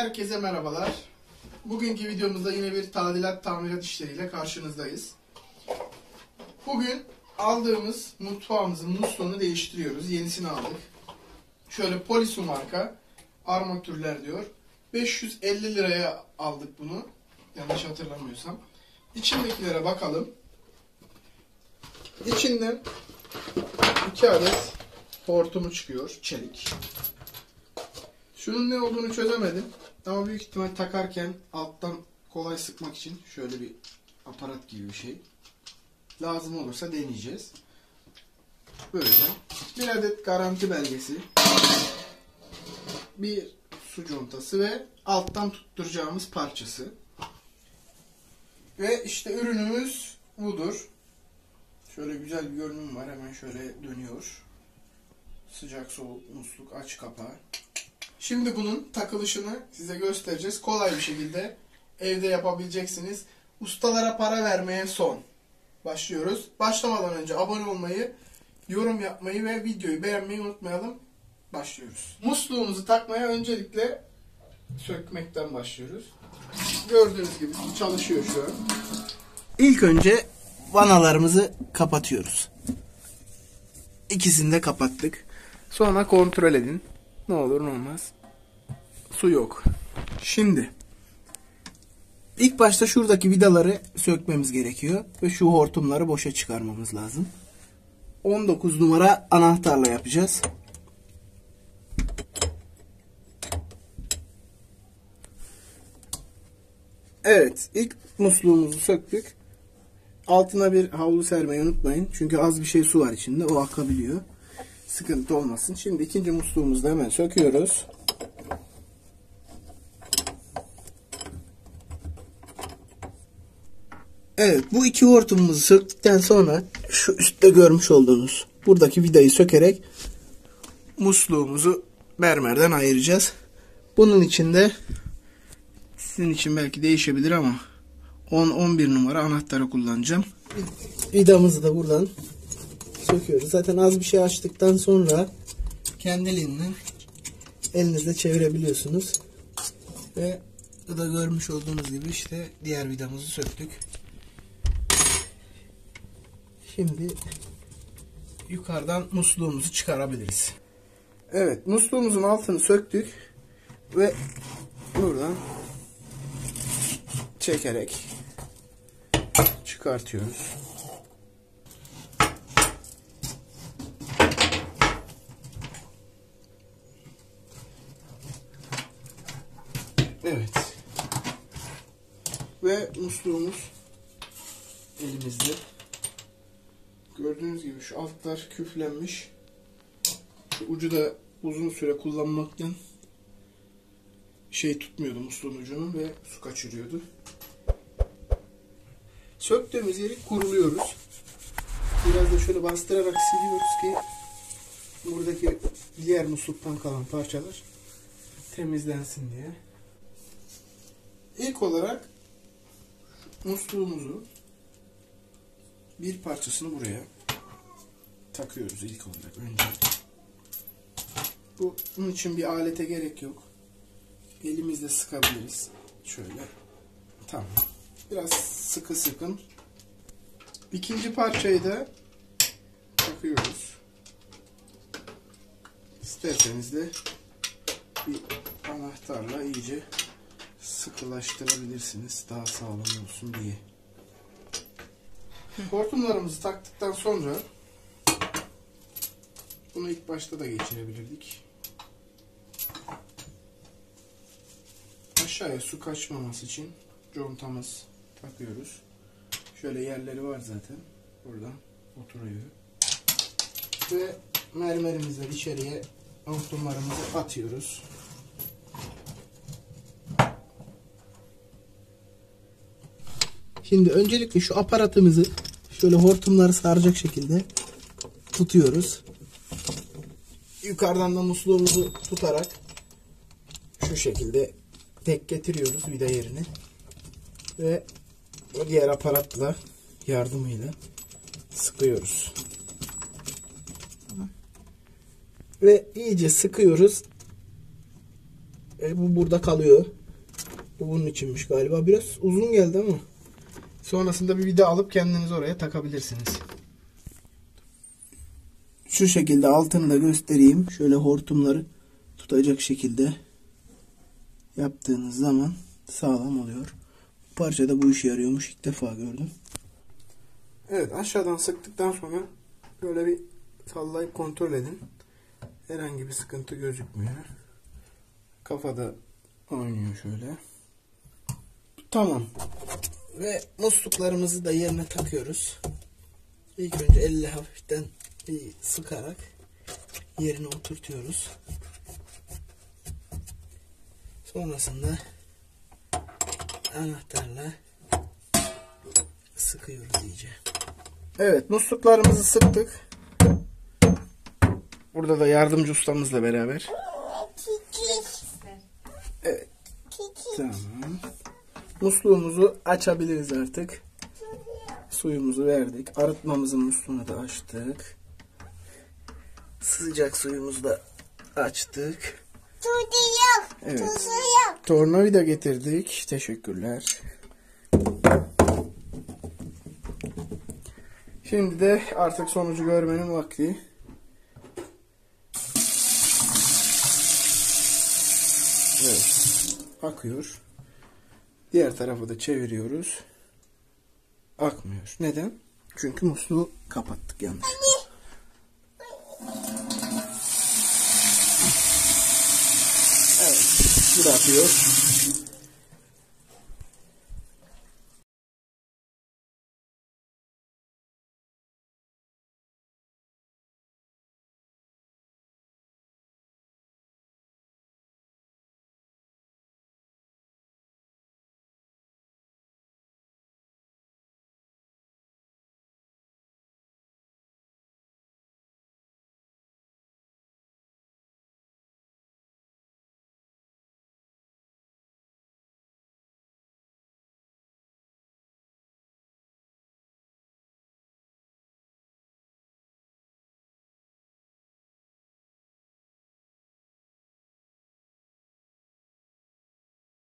herkese merhabalar. Bugünkü videomuzda yine bir tadilat tamirat işleriyle karşınızdayız. Bugün aldığımız mutfağımızın musluğunu değiştiriyoruz. Yenisini aldık. Şöyle Polisu marka armatürler diyor. 550 liraya aldık bunu. Yanlış hatırlamıyorsam. İçindekilere bakalım. İçinden iki adet hortumu çıkıyor. Çelik. Şunun ne olduğunu çözemedim. Ama büyük ihtimal takarken alttan kolay sıkmak için şöyle bir aparat gibi bir şey. Lazım olursa deneyeceğiz. Böyle. Bir adet garanti belgesi. Bir su contası ve alttan tutturacağımız parçası. Ve işte ürünümüz budur. Şöyle güzel bir görünüm var. Hemen şöyle dönüyor. Sıcak soğuk musluk aç kapağı. Şimdi bunun takılışını size göstereceğiz. Kolay bir şekilde evde yapabileceksiniz. Ustalara para vermeye son. Başlıyoruz. Başlamadan önce abone olmayı, yorum yapmayı ve videoyu beğenmeyi unutmayalım. Başlıyoruz. Musluğumuzu takmaya öncelikle sökmekten başlıyoruz. Gördüğünüz gibi çalışıyor şu an. İlk önce vanalarımızı kapatıyoruz. İkisini de kapattık. Sonra kontrol edin. Ne olur ne olmaz. Su yok. Şimdi ilk başta şuradaki vidaları sökmemiz gerekiyor ve şu hortumları boşa çıkarmamız lazım. 19 numara anahtarla yapacağız. Evet, ilk musluğumuzu söktük. Altına bir havlu sermeyi unutmayın. Çünkü az bir şey su var içinde. O akabiliyor. Sıkıntı olmasın. Şimdi ikinci musluğumuzu hemen söküyoruz. Evet bu iki hortumumuzu söktükten sonra şu üstte görmüş olduğunuz buradaki vidayı sökerek musluğumuzu mermerden ayıracağız. Bunun içinde sizin için belki değişebilir ama 10-11 numara anahtarı kullanacağım. Vidamızı da buradan söküyoruz. Zaten az bir şey açtıktan sonra kendiliğinden elinizle çevirebiliyorsunuz. Ve da görmüş olduğunuz gibi işte diğer vidamızı söktük. Şimdi yukarıdan musluğumuzu çıkarabiliriz. Evet musluğumuzun altını söktük ve buradan çekerek çıkartıyoruz. Evet. Ve musluğumuz elimizde. Gördüğünüz gibi şu altlar küflenmiş. Ucu da uzun süre kullanmaktan şey tutmuyordu musluğun ucunu ve su kaçırıyordu. Söktüğümüz yeri kuruluyoruz. Biraz da şöyle bastırarak siliyoruz ki buradaki diğer musluktan kalan parçalar temizlensin diye. İlk olarak musluğumuzu bir parçasını buraya takıyoruz ilk olarak önce. Bu, bunun için bir alete gerek yok. Elimizle sıkabiliriz. Şöyle. Tamam. Biraz sıkı sıkın. İkinci parçayı da takıyoruz. İsterseniz de bir anahtarla iyice sıkılaştırabilirsiniz. Daha sağlam olsun diye. Hortumlarımızı taktıktan sonra bunu ilk başta da geçirebilirdik. Aşağıya su kaçmaması için contamız takıyoruz. Şöyle yerleri var zaten. Buradan oturuyor. Ve mermerimizle içeriye hortumlarımızı atıyoruz. Şimdi öncelikle şu aparatımızı şöyle hortumları saracak şekilde tutuyoruz. Yukarıdan da musluğumuzu tutarak şu şekilde tek getiriyoruz vida yerini. Ve diğer aparatla yardımıyla sıkıyoruz. Ve iyice sıkıyoruz. E, bu burada kalıyor. Bu bunun içinmiş galiba. Biraz uzun geldi ama. Sonrasında bir vida alıp kendiniz oraya takabilirsiniz. Şu şekilde altını da göstereyim. Şöyle hortumları tutacak şekilde yaptığınız zaman sağlam oluyor. Bu parça da bu işe yarıyormuş. İlk defa gördüm. Evet aşağıdan sıktıktan sonra böyle bir sallayıp kontrol edin. Herhangi bir sıkıntı gözükmüyor. Kafada oynuyor şöyle. Tamam. Ve musluklarımızı da yerine takıyoruz. İlk önce elle hafiften bir sıkarak yerine oturtuyoruz. Sonrasında anahtarla sıkıyoruz iyice. Evet musluklarımızı sıktık. Burada da yardımcı ustamızla beraber. Evet. Tamam. Musluğumuzu açabiliriz artık. Suyumuzu verdik. Arıtmamızın musluğunu da açtık. Sıcak suyumuzu da açtık. Evet. Tornavida getirdik. Teşekkürler. Şimdi de artık sonucu görmenin vakti. Evet. Akıyor. Diğer tarafı da çeviriyoruz. Akmıyor. Neden? Çünkü musluğu kapattık yanlış. Evet. Bu da akıyor.